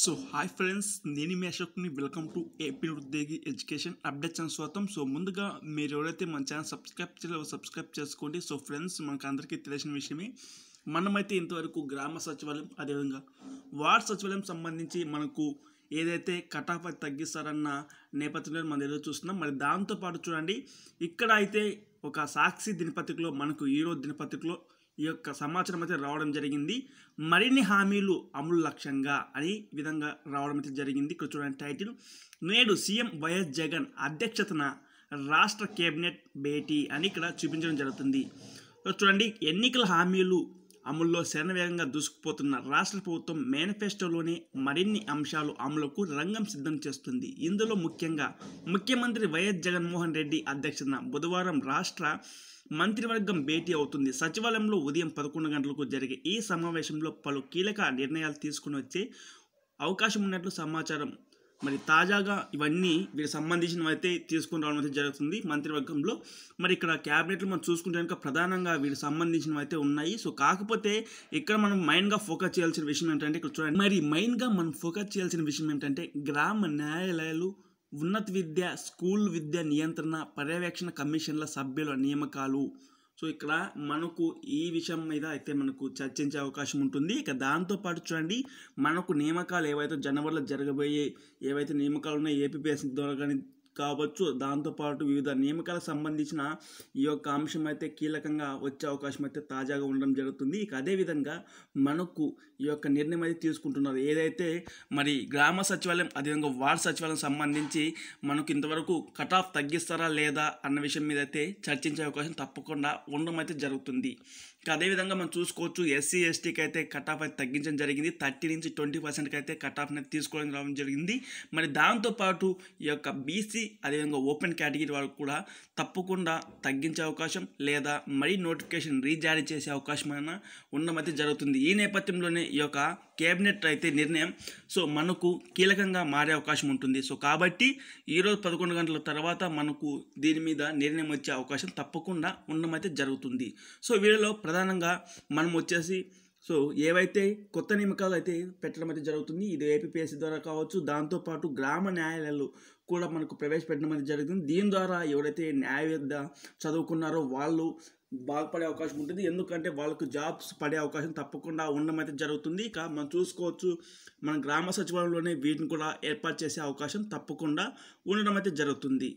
So hi friends నేను మీ అశోక్ని వెల్కమ్ టు ఏపీ ఉద్యోగి ఎడ్యుకేషన్ అప్డేట్స్ అని స్వాతం సో ముందుగా మీరు ఎవరైతే మన ఛానల్ సబ్స్క్రైబ్ చేయలేదో సబ్స్క్రైబ్ చేసుకోండి. సో ఫ్రెండ్స్ మనకు అందరికీ తెలిసిన విషయమే మనమైతే ఇంతవరకు గ్రామ సచివాలయం అదేవిధంగా వార్డ్ సచివాలయం సంబంధించి మనకు ఏదైతే కటాఫ్ తగ్గిస్తారన్న నేపథ్యంలో మనం ఎదురు చూస్తున్నాం. మరి దాంతోపాటు చూడండి ఇక్కడ అయితే ఒక సాక్షి దినపత్రికలో మనకు ఈరోజు దినపత్రికలో ఈ యొక్క సమాచారం అయితే రావడం జరిగింది. మరిన్ని హామీలు అమలు లక్ష్యంగా అని విధంగా రావడం అయితే జరిగింది. ఇక్కడ చూడండి టైటిల్. నేడు సీఎం వైఎస్ జగన్ అధ్యక్షతన రాష్ట్ర కేబినెట్ భేటీ అని ఇక్కడ చూపించడం జరుగుతుంది. చూడండి ఎన్నికల హామీలు అమల్లో శరణవేగంగా దూసుకుపోతున్న రాష్ట్ర ప్రభుత్వం మేనిఫెస్టోలోని మరిన్ని అంశాలు అమలుకు రంగం సిద్ధం చేస్తుంది. ఇందులో ముఖ్యంగా ముఖ్యమంత్రి వైఎస్ జగన్మోహన్ రెడ్డి అధ్యక్షతన బుధవారం రాష్ట్ర మంత్రివర్గం భేటీ అవుతుంది. సచివాలయంలో ఉదయం పదకొండు గంటలకు జరిగే ఈ సమావేశంలో పలు కీలక నిర్ణయాలు తీసుకుని వచ్చే అవకాశం ఉన్నట్లు సమాచారం. మరి తాజాగా ఇవన్నీ వీరికి సంబంధించినవి అయితే తీసుకుని రావడం అయితే జరుగుతుంది మంత్రివర్గంలో. మరి ఇక్కడ క్యాబినెట్లు మనం చూసుకుంటే కనుక ప్రధానంగా వీరికి సంబంధించినవి అయితే ఉన్నాయి. సో కాకపోతే ఇక్కడ మనం మెయిన్గా ఫోకస్ చేయాల్సిన విషయం ఏంటంటే ఇక్కడ చూడండి. మరి మెయిన్గా మనం ఫోకస్ చేయాల్సిన విషయం ఏంటంటే గ్రామ న్యాయాలయాలు ఉన్నత విద్య స్కూల్ విద్య నియంత్రణ పర్యవేక్షణ కమిషన్ల సభ్యుల నియామకాలు. సో ఇక్కడ మనకు ఈ విషయం మీద అయితే మనకు చర్చించే అవకాశం ఉంటుంది. ఇక దాంతోపాటు చూడండి మనకు నియామకాలు ఏవైతే జనవరిలో జరగబోయే ఏవైతే నియామకాలు ఉన్నాయో ఏపీఎస్సీ ద్వారా కానీ కావచ్చు. దాంతోపాటు వివిధ నియామకాలకు సంబంధించిన ఈ యొక్క అంశం అయితే కీలకంగా వచ్చే అవకాశం అయితే తాజాగా ఉండడం జరుగుతుంది. ఇక అదేవిధంగా మనకు ఈ యొక్క నిర్ణయం అయితే తీసుకుంటున్నారు. ఏదైతే మరి గ్రామ సచివాలయం అదేవిధంగా వార్డ్ సచివాలయం సంబంధించి మనకు ఇంతవరకు కట్ ఆఫ్ తగ్గిస్తారా లేదా అన్న విషయం మీద అయితే చర్చించే అవకాశం తప్పకుండా ఉండడం అయితే జరుగుతుంది. ఇక అదేవిధంగా మనం చూసుకోవచ్చు ఎస్సీ ఎస్టీకి అయితే కట్ ఆఫ్ అయితే తగ్గించడం జరిగింది. థర్టీ నుంచి ట్వంటీ పర్సెంట్కి అయితే కట్ ఆఫ్ అనేది తీసుకోవడం రావడం జరిగింది. మరి దాంతోపాటు ఈ యొక్క బీసీ అదేవిధంగా ఓపెన్ కేటగిరీ వాళ్ళకు కూడా తప్పకుండా తగ్గించే అవకాశం లేదా మరీ నోటిఫికేషన్ రీజారీ చేసే అవకాశం అయినా జరుగుతుంది. ఈ నేపథ్యంలోనే ఈ యొక్క కేబినెట్ అయితే నిర్ణయం సో మనకు కీలకంగా మారే అవకాశం ఉంటుంది. సో కాబట్టి ఈరోజు పదకొండు గంటల తర్వాత మనకు దీని మీద నిర్ణయం వచ్చే అవకాశం తప్పకుండా ఉన్నమతి జరుగుతుంది. సో వీళ్ళలో ప్రధానంగా మనం వచ్చేసి సో ఏవైతే కొత్త నియమకాలు అయితే పెట్టడం అయితే జరుగుతుంది ఇది ఏపీఎస్సీ ద్వారా కావచ్చు దాంతోపాటు గ్రామ న్యాయాలయాలు కూడా మనకు ప్రవేశపెట్టడం అనేది జరుగుతుంది. దీని ద్వారా ఎవరైతే న్యాయవేద్ద చదువుకున్నారో వాళ్ళు బాగుపడే అవకాశం ఉంటుంది. ఎందుకంటే వాళ్ళకు జాబ్స్ పడే అవకాశం తప్పకుండా ఉండడం అయితే జరుగుతుంది. ఇక మనం చూసుకోవచ్చు మన గ్రామ సచివాలయంలోనే వీటిని కూడా ఏర్పాటు చేసే అవకాశం తప్పకుండా ఉండడం అయితే జరుగుతుంది.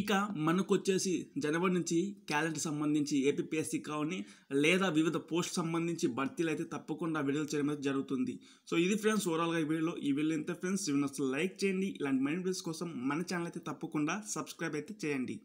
ఇక మనకు వచ్చేసి జనవరి నుంచి క్యాలెండర్ సంబంధించి ఏపీఎస్సీ కావని లేదా వివిధ పోస్ట్ సంబంధించి భర్తీలు అయితే తప్పకుండా విడుదల చేయడం అయితే జరుగుతుంది. సో ఇది ఫ్రెండ్స్ ఓవరాల్గా ఈ వీడియోలో ఈ వీడియో ఎంత ఫ్రెండ్స్. అసలు లైక్ చేయండి. ఇలాంటి మైండ్ వీడియోస్ కోసం మన ఛానల్ అయితే తప్పకుండా సబ్స్క్రైబ్ అయితే చేయండి.